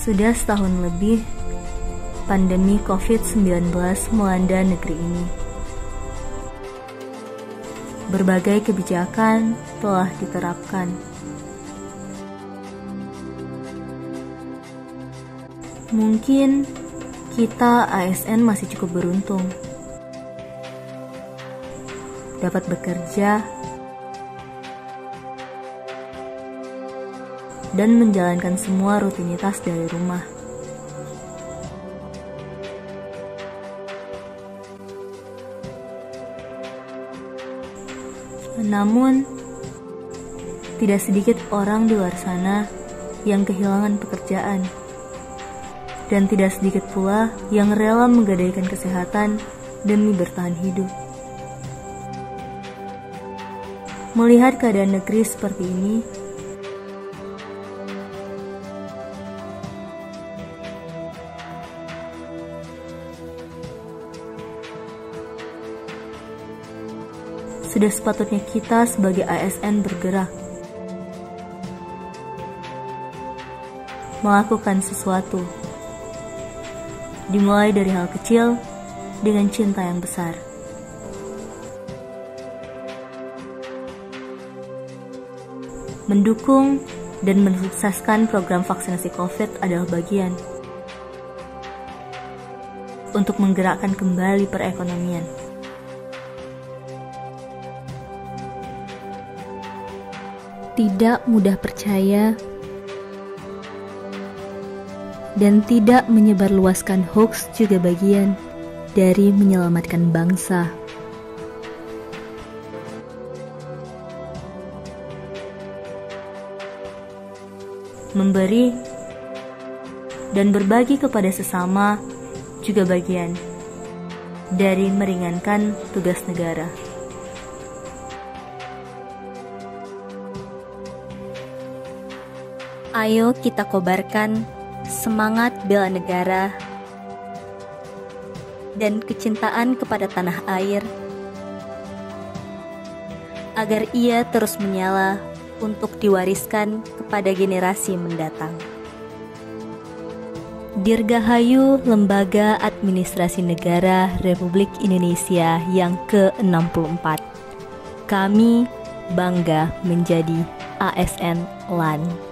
Sudah setahun lebih, pandemi COVID-19 melanda negeri ini. Berbagai kebijakan telah diterapkan. Mungkin kita ASN masih cukup beruntung. Dapat bekerja dan menjalankan semua rutinitas dari rumah. Namun, tidak sedikit orang di luar sana yang kehilangan pekerjaan, dan tidak sedikit pula yang rela menggadaikan kesehatan demi bertahan hidup. Melihat keadaan negeri seperti ini, sudah sepatutnya kita sebagai ASN bergerak. Melakukan sesuatu. Dimulai dari hal kecil dengan cinta yang besar. Mendukung dan mensukseskan program vaksinasi COVID adalah bagian untuk menggerakkan kembali perekonomian. tidak mudah percaya dan tidak menyebarluaskan hoax juga bagian dari menyelamatkan bangsa. Memberi dan berbagi kepada sesama juga bagian dari meringankan tugas negara. Ayo kita kobarkan semangat bela negara dan kecintaan kepada tanah air agar ia terus menyala untuk diwariskan kepada generasi mendatang. Dirgahayu Lembaga Administrasi Negara Republik Indonesia yang ke-64. Kami bangga menjadi ASN LAN.